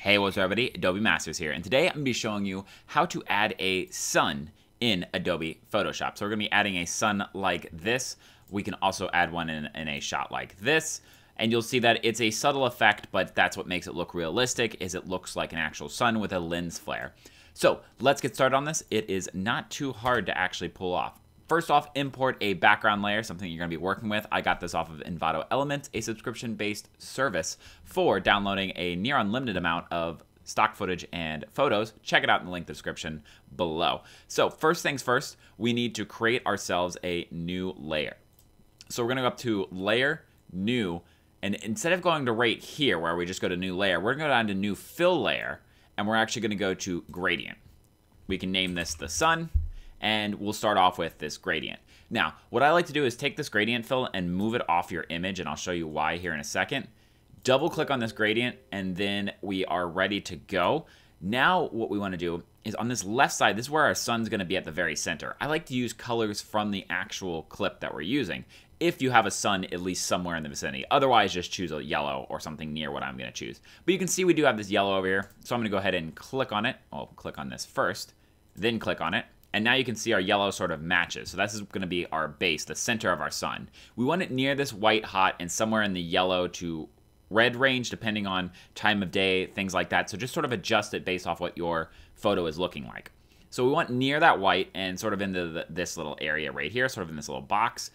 Hey, what's up everybody? Adobe Masters here, and today I'm going to be showing you how to add a sun in Adobe Photoshop. So we're going to be adding a sun like this. We can also add one in, in a shot like this, and you'll see that it's a subtle effect, but that's what makes it look realistic, is it looks like an actual sun with a lens flare. So let's get started on this. It is not too hard to actually pull off. First off, import a background layer, something you're going to be working with. I got this off of Envato Elements, a subscription-based service for downloading a near unlimited amount of stock footage and photos. Check it out in the link description below. So first things first, we need to create ourselves a new layer. So we're going to go up to Layer, New, and instead of going to right here where we just go to New Layer, we're going to go down to New Fill Layer, and we're actually going to go to Gradient. We can name this the Sun, and we'll start off with this gradient. Now, what I like to do is take this gradient fill and move it off your image, and I'll show you why here in a second. Double click on this gradient, and then we are ready to go. Now, what we want to do is on this left side, this is where our sun's going to be at the very center. I like to use colors from the actual clip that we're using if you have a sun at least somewhere in the vicinity. Otherwise, just choose a yellow or something near what I'm going to choose. But you can see we do have this yellow over here, so I'm to go ahead and click on it. I'll click on this first, then click on it. And now you can see our yellow sort of matches. So this is going to be our base, the center of our sun. We want it near this white hot and somewhere in the yellow to red range, depending on time of day, things like that. So just sort of adjust it based off what your photo is looking like. So we want near that white and sort of into the, this little area right here, sort of in this little box.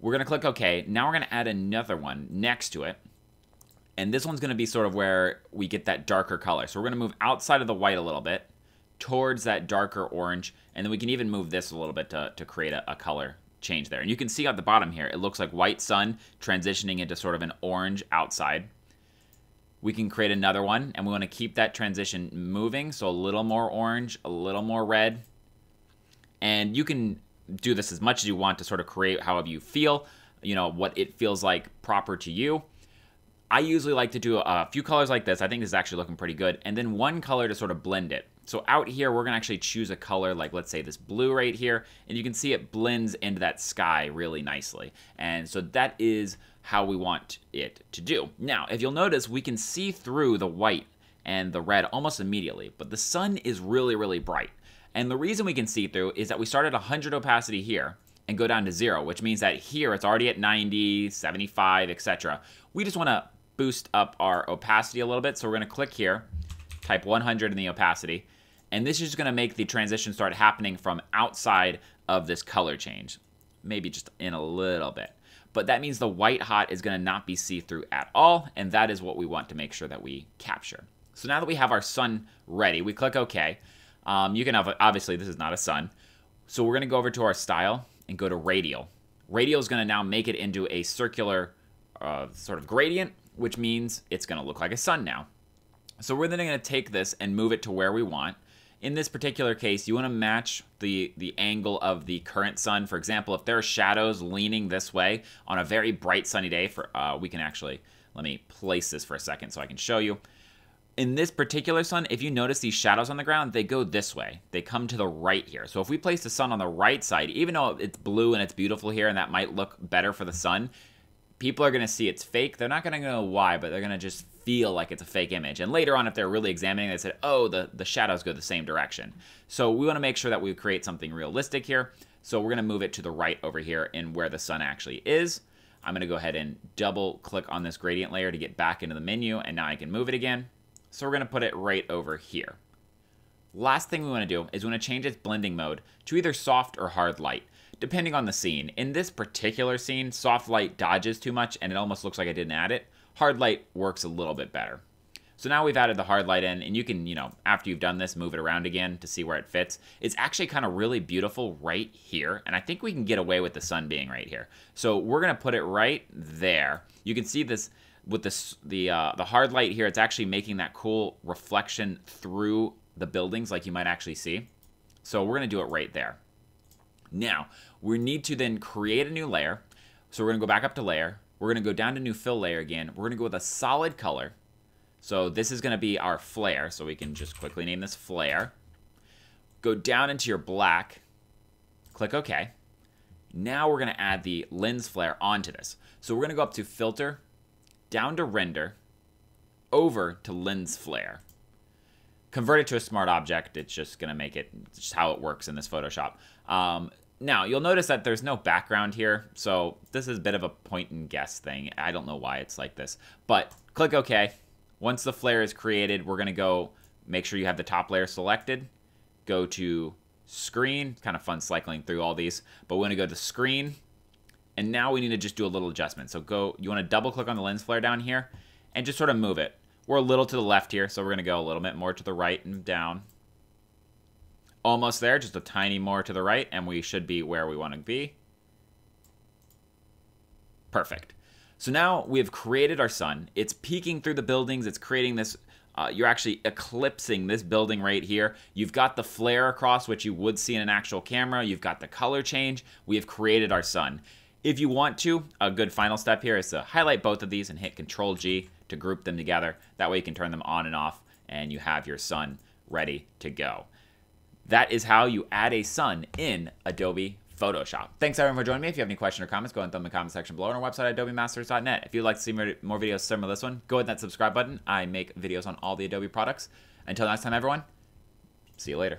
We're going to click OK. Now we're going to add another one next to it. And this one's going to be sort of where we get that darker color. So we're going to move outside of the white a little bit towards that darker orange. And then we can even move this a little bit to, to create a, a color change there. And you can see at the bottom here, it looks like white sun transitioning into sort of an orange outside. We can create another one, and we want to keep that transition moving, so a little more orange, a little more red. And you can do this as much as you want to sort of create however you feel, you know, what it feels like proper to you. I usually like to do a few colors like this. I think this is actually looking pretty good. And then one color to sort of blend it. So out here, we're gonna actually choose a color like let's say this blue right here, and you can see it blends into that sky really nicely. And so that is how we want it to do. Now, if you'll notice, we can see through the white and the red almost immediately, but the sun is really, really bright. And the reason we can see through is that we start at 100 opacity here and go down to zero, which means that here it's already at 90, 75, etc. We just wanna boost up our opacity a little bit. So we're gonna click here, type 100 in the opacity, and this is going to make the transition start happening from outside of this color change. Maybe just in a little bit. But that means the white hot is going to not be see-through at all, and that is what we want to make sure that we capture. So now that we have our sun ready, we click OK. Um, you can have, obviously this is not a sun. So we're going to go over to our style and go to radial. Radial is going to now make it into a circular uh, sort of gradient, which means it's going to look like a sun now. So we're then going to take this and move it to where we want in this particular case, you want to match the, the angle of the current sun. For example, if there are shadows leaning this way on a very bright sunny day, for uh, we can actually, let me place this for a second so I can show you. In this particular sun, if you notice these shadows on the ground, they go this way. They come to the right here. So if we place the sun on the right side, even though it's blue and it's beautiful here and that might look better for the sun, people are going to see it's fake. They're not going to know why, but they're going to just feel like it's a fake image. And later on, if they're really examining, they said, oh, the, the shadows go the same direction. So we want to make sure that we create something realistic here. So we're going to move it to the right over here in where the sun actually is. I'm going to go ahead and double click on this gradient layer to get back into the menu, and now I can move it again. So we're going to put it right over here. Last thing we want to do is we want to change its blending mode to either soft or hard light depending on the scene. In this particular scene, soft light dodges too much and it almost looks like I didn't add it. Hard light works a little bit better. So now we've added the hard light in, and you can, you know, after you've done this, move it around again to see where it fits. It's actually kind of really beautiful right here, and I think we can get away with the sun being right here. So we're gonna put it right there. You can see this with this the uh, the hard light here. It's actually making that cool reflection through the buildings, like you might actually see. So we're gonna do it right there. Now, we need to then create a new layer. So we're to go back up to layer. We're going to go down to new fill layer again. We're going to go with a solid color. So this is going to be our flare. So we can just quickly name this flare. Go down into your black. Click OK. Now we're going to add the lens flare onto this. So we're going to go up to filter, down to render, over to lens flare. convert it to a smart object. It's just going to make it just how it works in this Photoshop. Um, now, you'll notice that there's no background here, so this is a bit of a point and guess thing. I don't know why it's like this, but click OK. Once the flare is created, we're going to go make sure you have the top layer selected. Go to screen. Kind of fun cycling through all these, but we're going to go to screen, and now we need to just do a little adjustment. So go, you want to double click on the lens flare down here, and just sort of move it. We're a little to the left here, so we're going to go a little bit more to the right and down. Almost there, just a tiny more to the right, and we should be where we want to be. Perfect. So now we have created our sun. It's peeking through the buildings. It's creating this, uh, you're actually eclipsing this building right here. You've got the flare across, which you would see in an actual camera. You've got the color change. We have created our sun. If you want to, a good final step here is to highlight both of these and hit Control G to group them together. That way you can turn them on and off and you have your sun ready to go. That is how you add a sun in Adobe Photoshop. Thanks everyone for joining me. If you have any questions or comments, go ahead and in the comment section below on our website, adobemasters.net. If you'd like to see more, more videos similar to this one, go ahead and that subscribe button. I make videos on all the Adobe products. Until next time, everyone, see you later.